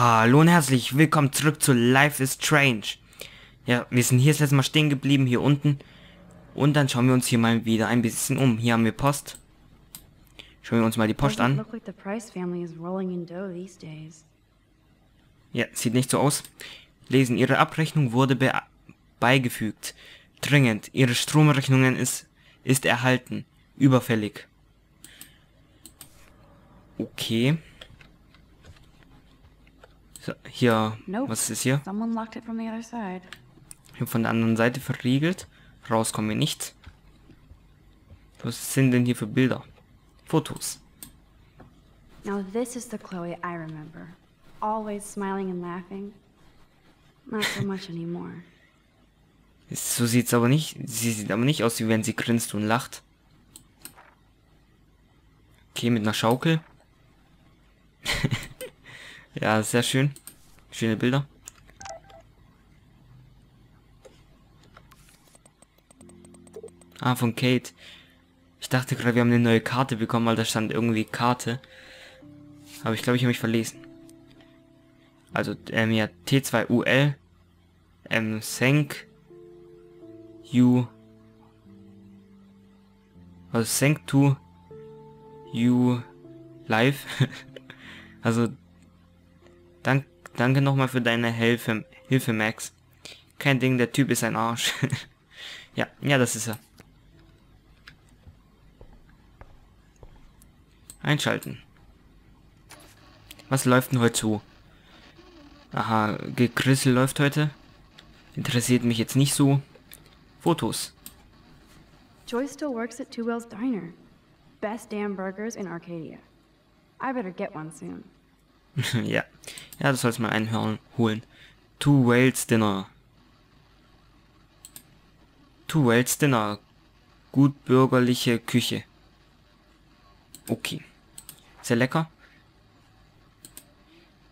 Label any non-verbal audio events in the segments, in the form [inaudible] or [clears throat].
Hallo und herzlich willkommen zurück zu Life is Strange. Ja, wir sind hier das letzte Mal stehen geblieben, hier unten. Und dann schauen wir uns hier mal wieder ein bisschen um. Hier haben wir Post. Schauen wir uns mal die Post an. Ja, sieht nicht so aus. Lesen, Ihre Abrechnung wurde beigefügt. Dringend. Ihre Stromrechnungen ist, ist erhalten. Überfällig. Okay. Hier, was ist hier? Hier von der anderen Seite verriegelt. Raus kommen wir nicht. Was sind denn hier für Bilder? Fotos. Now this is the Chloe I remember. Always smiling and laughing. Not so much anymore. So sieht's aber nicht. Sie sieht aber nicht aus, wie wenn sie grinst und lacht. Okay, mit einer Schaukel. [laughs] ja, sehr schön. Schöne Bilder. Ah, von Kate. Ich dachte gerade, wir haben eine neue Karte bekommen, weil da stand irgendwie Karte. Aber ich glaube, ich habe mich verlesen. Also, ähm, ja, T2UL, ähm, Senk, U, also Senk to You Live. [laughs] also, dank, danke nochmal für deine Hilfe, Hilfe, Max. Kein Ding, der Typ ist ein Arsch. [laughs] ja, ja, das ist er. Einschalten. Was läuft denn heute so? Aha, Gekrissel läuft heute. Interessiert mich jetzt nicht so. Fotos. Joy still works at Two Well's Diner. Best damn burgers in Arcadia. I better get one soon. [laughs] ja. Ja, du sollst mal einen holen. Two Whales Dinner. Two Whales Dinner. Gut bürgerliche Küche. Okay. Sehr lecker.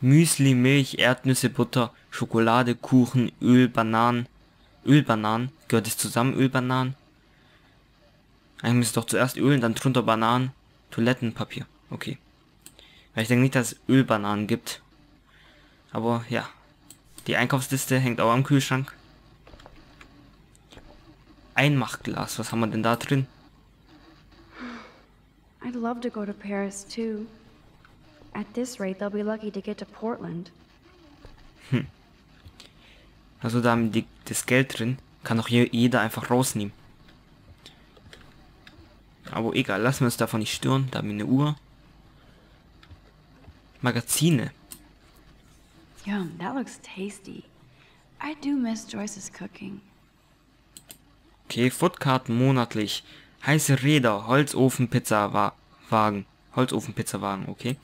Müsli, Milch, Erdnüsse, Butter, Schokolade, Kuchen, Öl, Bananen. Öl, Bananen. Gehört es zusammen, Öl, Bananen? Eigentlich müsste doch zuerst Öl und dann drunter Bananen. Toilettenpapier. Okay. Weil ich denke nicht, dass es Ölbananen gibt. Aber ja. Die Einkaufsliste hängt auch am Kühlschrank. Einmachglas. Was haben wir denn da drin? I'd love to go to Paris too. At this rate, they'll be lucky to get to Portland. Hm. Also da haben die das Geld drin. Kann doch hier jeder einfach rausnehmen. Aber egal, lassen wir uns davon nicht stören. Da haben wir eine Uhr. Magazine. Yum, that looks tasty. I do miss Joyce's cooking. Okay, Foodkarten monatlich. Heiße Räder, Holzofen, Pizza, Wa Wagen. Holzofen, Pizza, Wagen, okay.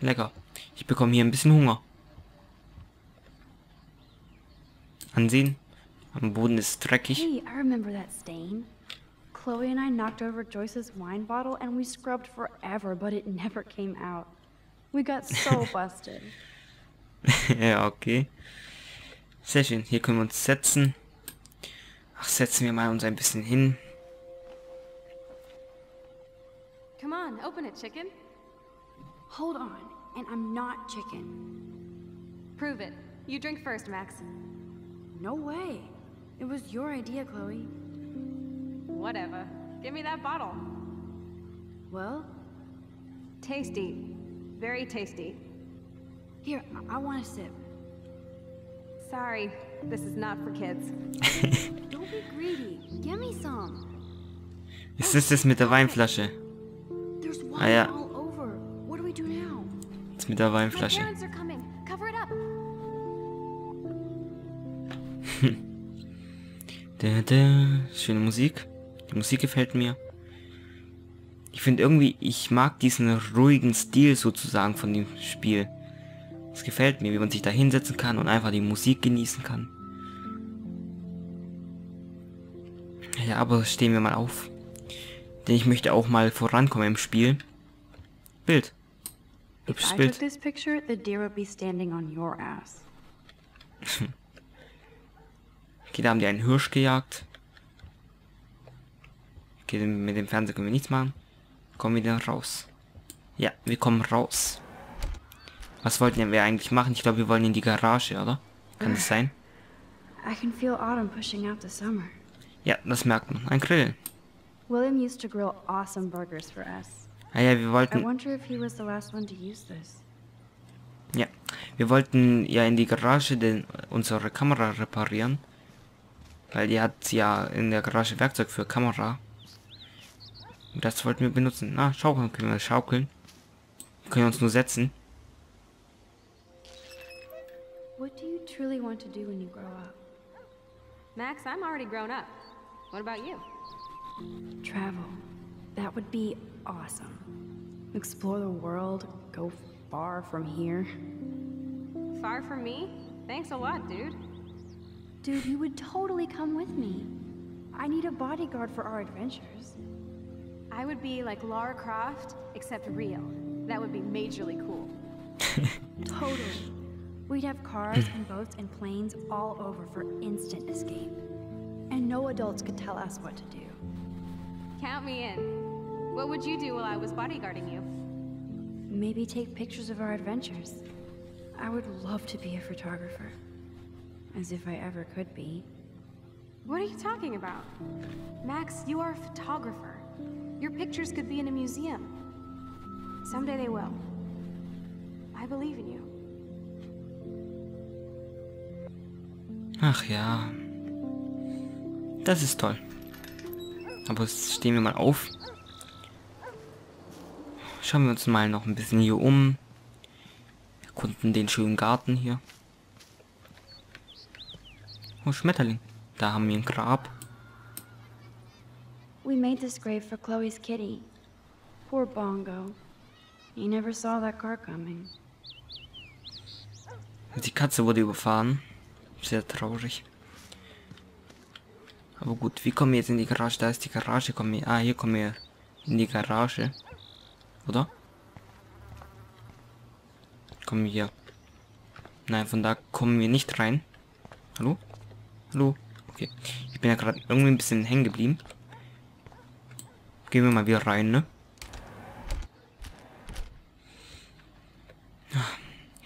Lecker. Ich bekomme hier ein bisschen Hunger. Ansehen. Am Boden ist dreckig. Hey, I remember that stain. Chloe and I knocked over Joyce's wine bottle and we scrubbed forever, but it never came out. We got so [laughs] busted. ja, okay. Sehr schön. Hier können wir uns setzen. Ach, setzen wir mal uns ein bisschen hin. Come on, open it, chicken. Hold on, and I'm not chicken. Prove it. You drink first, Max. No way. It was your idea, Chloe. Whatever. Give me that bottle. Well? Tasty. Very tasty. Here, I, I want a sip. Sorry, this is not for kids. [laughs] Don't be greedy. Give me some. Was ist das mit der Weinflasche? Ah ja. Jetzt mit der Weinflasche. da, da. Schöne Musik. Die Musik gefällt mir. Ich finde irgendwie, ich mag diesen ruhigen Stil sozusagen von dem Spiel. Es gefällt mir, wie man sich da hinsetzen kann und einfach die Musik genießen kann. Ja, aber stehen wir mal auf. Denn ich möchte auch mal vorankommen im Spiel. Bild. Hübsches Bild. Okay, [laughs] da haben die einen Hirsch gejagt. Okay, mit dem Fernseher können wir nichts machen. Kommen wir wieder raus. Ja, wir kommen raus. Was wollten wir eigentlich machen? Ich glaube, wir wollen in die Garage, oder? Kann das sein? I can feel autumn pushing out the summer. Ja, das merkt man. Ein Grill. William used to grill awesome burgers for us. Ah ja, wir I wollten, wonder if he was the last one to use this. ja, wir wollten ja in die Garage den, unsere Kamera reparieren. Weil die hat ja in der Garage Werkzeug für Kamera. Und das wollten wir benutzen. Na, schaukeln können wir schaukeln. Wir können uns nur setzen. What do you truly want to do when you grow up? Max, I'm already grown up. What about you? Travel. That would be awesome. Explore the world, go far from here. Far from me? Thanks a lot, dude. Dude, you would totally come with me. I need a bodyguard for our adventures. I would be like Lara Croft, except real. That would be majorly cool. [laughs] Totally. We'd have cars and boats and planes all over for instant escape. And no adults could tell us what to do. Count me in. What would you do while I was bodyguarding you? Maybe take pictures of our adventures. I would love to be a photographer. As if I ever could be. What are you talking about? Max, you are a photographer. Your pictures could be in a museum. Someday they will. I believe in you. Ach ja. Das ist toll. Aber jetzt stehen wir mal auf. Schauen wir uns mal noch ein bisschen hier um. Erkunden den schönen Garten hier. Oh, Schmetterling. Da haben wir ein Grab. Made this grave for Chloe's kitty. Poor Bongo. He never saw that car coming. Die Katze wurde überfahren. Sehr traurig. Aber gut, wie kommen wir jetzt in die Garage? Da ist die Garage. Kommen wir, ah, hier kommen wir in die Garage. Oder? Wir hier. Nein, von da kommen wir nicht rein. Hallo? Hallo? Okay. Ich bin ja gerade irgendwie ein bisschen hängen geblieben. Gehen wir mal wieder rein, ne? Ah,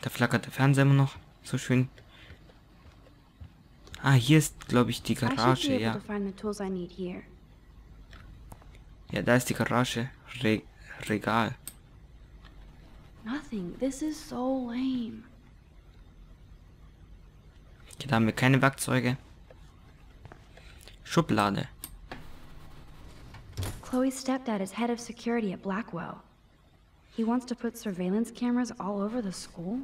Da flackert der Fernseher immer noch. So schön. Ah, hier ist, glaube ich, die Garage, ja. Ja, da ist die Garage. Re Regal. Nothing. This is so lame. Okay, da haben wir keine Werkzeuge. Schublade. Chloe's stepdad is head of security at Blackwell. He wants to put surveillance cameras all over the school?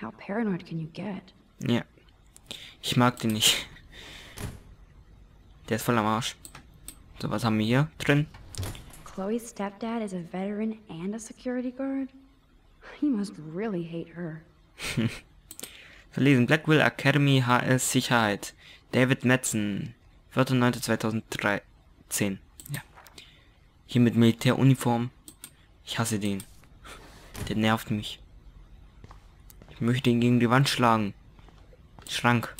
How paranoid can you get? Ja. Ich mag den nicht. Der ist voll am Arsch. So, was haben wir hier drin? Chloe's stepdad is a veteran and a security guard? He must really hate her. [laughs] Verlesen Blackwell Academy HS Sicherheit. David Metzen. 4.9.2013. Hier mit Militäruniform. Ich hasse den. Der nervt mich. Ich möchte ihn gegen die Wand schlagen. Schrank.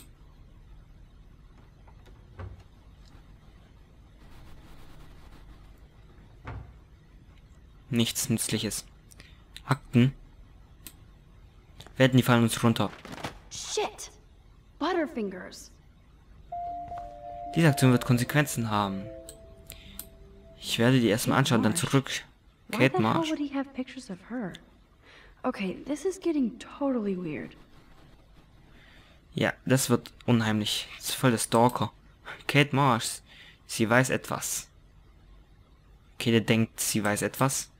Nichts Nützliches. Akten. Werden die fallen uns runter. Shit! Butterfingers! Diese Aktion wird Konsequenzen haben. Ich werde die erstmal anschauen, dann zurück. Kate Marsh. Ja, das wird unheimlich. Das ist voll der Stalker. Kate Marsh. Sie weiß etwas. Okay, der denkt, sie weiß etwas.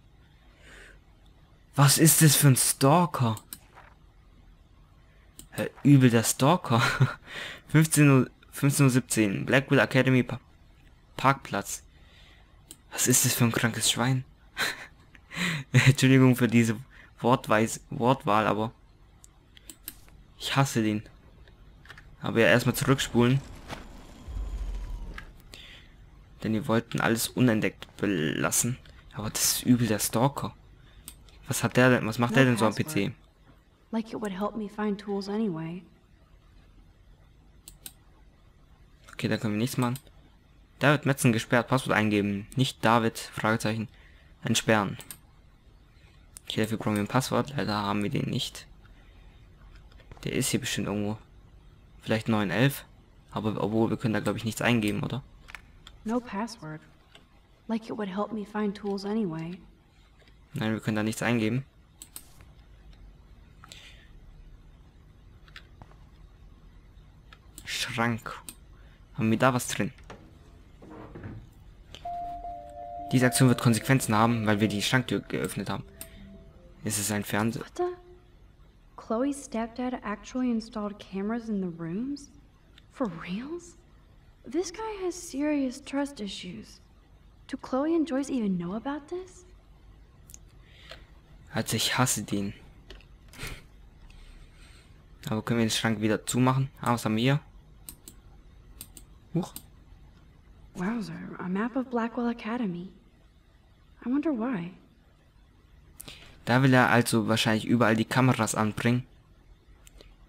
Was ist das für ein Stalker? Äh, übel der Stalker. [laughs] 15 Uhr, 15.17 Uhr. Blackwell Academy pa Parkplatz. Was ist das für ein krankes Schwein? [laughs] Entschuldigung für diese Wortweis Wortwahl, aber ich hasse den. Aber ja, erstmal zurückspulen. Denn die wollten alles unentdeckt belassen. Aber das ist übel der Stalker. Was hat der denn, was macht No der denn so am. PC? Like it would help me find tools anyway. Okay, da können wir nichts machen. David Metzen gesperrt, Passwort eingeben. Nicht David, Fragezeichen. Entsperren. Okay, dafür brauchen wir ein Passwort. Leider haben wir den nicht. Der ist hier bestimmt irgendwo. Vielleicht 911. Aber obwohl, wir können da glaube ich nichts eingeben, oder? No password. Like it would help me find tools anyway. Nein, wir können da nichts eingeben. Schrank. Haben wir da was drin? Diese Aktion wird Konsequenzen haben, weil wir die Schranktür geöffnet haben. Ist es ein Fernseher? What the? Chloe's stepdad actually installed cameras in the rooms? For reals? This guy has serious trust issues. Do Chloe and Joyce even know about this? Also ich hasse den. Aber können wir den Schrank wieder zumachen? Ah, was haben wir hier? Huch. Wowzer, a map of Blackwell Academy. I wonder why. Da will er also wahrscheinlich überall die Kameras anbringen.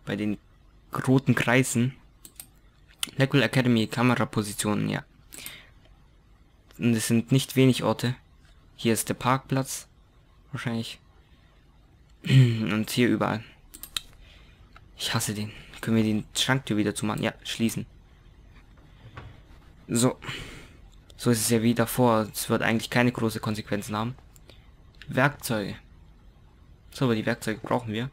Bei den roten Kreisen. Blackwell Academy Kamerapositionen, ja. Und es sind nicht wenig Orte. Hier ist der Parkplatz. Wahrscheinlich. [clears throat] Und hier überall. Ich hasse den. Können wir den Schranktür wieder zumachen? Ja, schließen. So. So ist es ja wie davor. Es wird eigentlich keine große Konsequenzen haben. Werkzeuge. So, aber die Werkzeuge brauchen wir.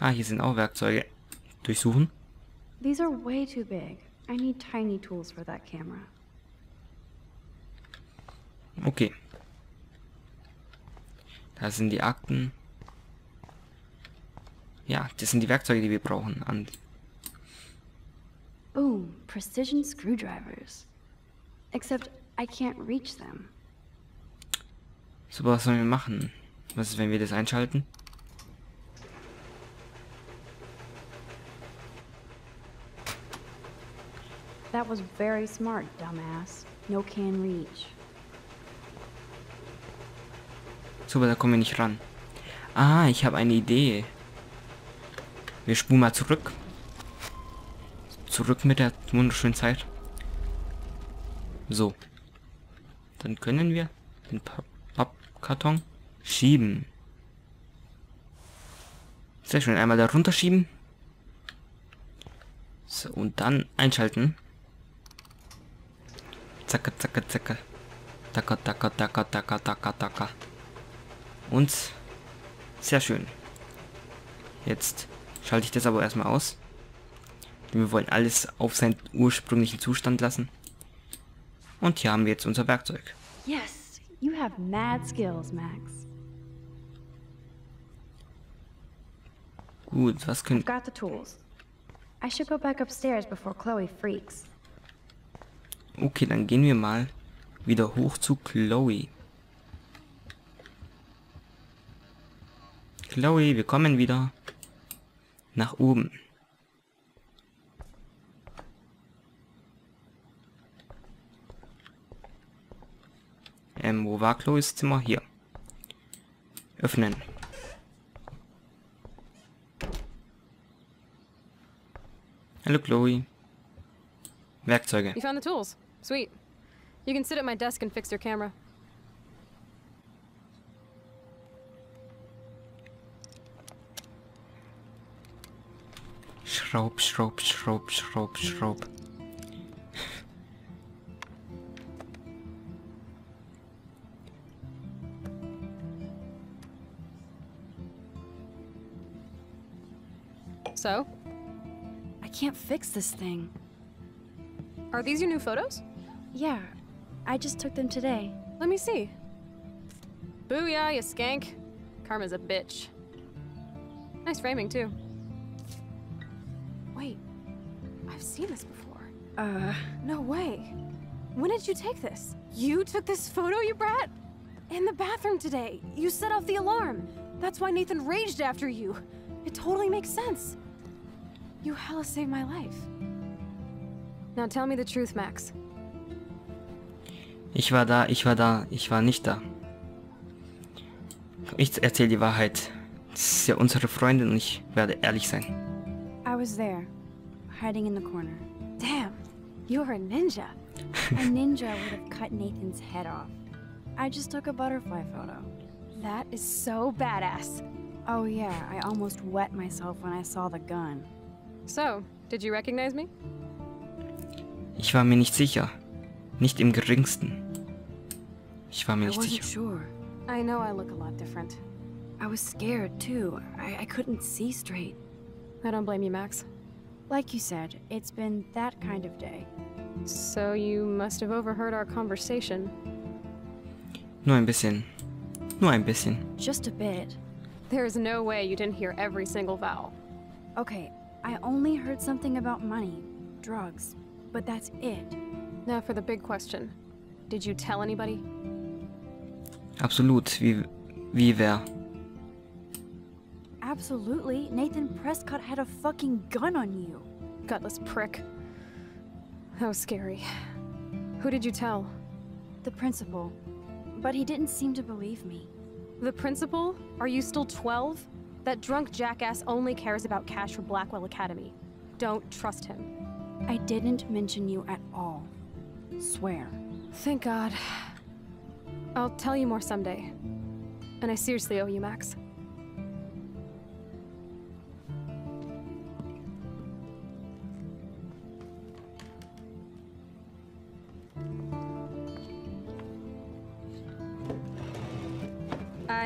Ah, hier sind auch Werkzeuge. Durchsuchen. These are way too big. I need tiny tools for that camera. Okay. Da sind die Akten. Ja, das sind die Werkzeuge, die wir brauchen. An Boom, precision screwdrivers. Except I can't reach them. so, was sollen wir machen? Was ist, wenn wir das einschalten? That was very smart, dumbass. No can reach. Super, da kommen wir nicht ran. Ah, ich habe eine Idee. Wir spulen mal zurück. Zurück mit der wunderschönen Zeit. So. Dann können wir den Pa- Pappkarton schieben. Sehr schön. Einmal da runterschieben. So, und dann einschalten. Zacka, zacka, zacka. Taka, taka, taka, taka, taka, taka. Und sehr schön. Jetzt schalte ich das aber erstmal aus. Wir wollen alles auf seinen ursprünglichen Zustand lassen. Und hier haben wir jetzt unser Werkzeug. Yes, you have mad skills, Max. Gut, was können... I've got the tools. I should go back upstairs before Chloe freaks. Okay, dann gehen wir mal wieder hoch zu Chloe. Chloe, wir kommen wieder nach oben. Ähm, wo war Chloes Zimmer? Hier. Öffnen. Hallo Chloe. Werkzeuge. You found the tools. Sweet. You can sit at my desk and fix your camera. Schraub, schraub, schraub, schraub, schraub. So, I can't fix this thing. are these your new photos? Yeah, I just took them today. Let me see. Booyah, you skank. Karma's a bitch. Nice framing, too. Wait, I've seen this before. Uh, No way. When did you take this? You took this photo, you brat? In the bathroom today. You set off the alarm. That's why Nathan raged after you. It totally makes sense. You hella saved my life. Now tell me the truth, Max. Ich war da, ich war da, ich war nicht da. Ich erzähle die Wahrheit. Das ist ja unsere Freundin und ich werde ehrlich sein. I was there, hiding in the corner. Damn, you're a ninja. A [laughs] ninja would have cut Nathan's head off. I just took a butterfly photo. That is so badass. Oh yeah, I almost wet myself when I saw the gun. So, did you recognize me? Ich war mir nicht sicher. Nicht im geringsten. Ich war mir I nicht wasn't sicher. sure. I know I look a lot different. I was scared too. I, I couldn't see straight. I don't blame you, Max. Like you said, it's been that kind of day. So you must have overheard our conversation. Nur ein bisschen. Nur ein bisschen. Just a bit. There is no way you didn't hear every single vowel. Okay, I only heard something about money, drugs, but that's it. Now for the big question. Did you tell anybody? Absolut. Wie, wie wer? Absolutely, Nathan Prescott had a fucking gun on you. Gutless prick. That was scary. Who did you tell? The principal. But he didn't seem to believe me. The principal? Are you still 12? That drunk jackass only cares about cash for Blackwell Academy. Don't trust him. I didn't mention you at all. Swear. Thank God. I'll tell you more someday. And I seriously owe you, Max.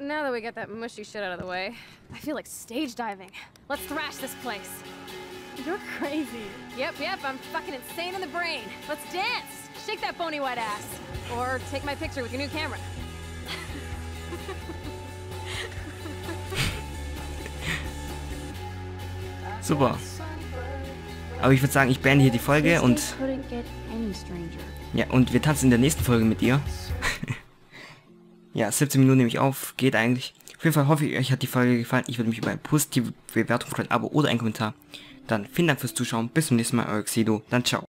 Now that we got that mushy shit out of the way, I feel like stage diving. Let's thrash this place. You're crazy. Yep, yep, I'm fucking insane in the brain. Let's dance! Shake that bony white ass. Or take my picture with your new camera. [laughs] Super. Aber ich würde sagen, ich beende hier die Folge und couldn't get any stranger. ja, und wir tanzen in der nächsten Folge mit ihr. Ja, 17 Minuten nehme ich auf, geht eigentlich. Auf jeden Fall hoffe ich, euch hat die Folge gefallen. Ich würde mich über eine positive Bewertung freuen, Abo oder einen Kommentar. Dann vielen Dank fürs Zuschauen. Bis zum nächsten Mal, euer Xedo. Dann ciao.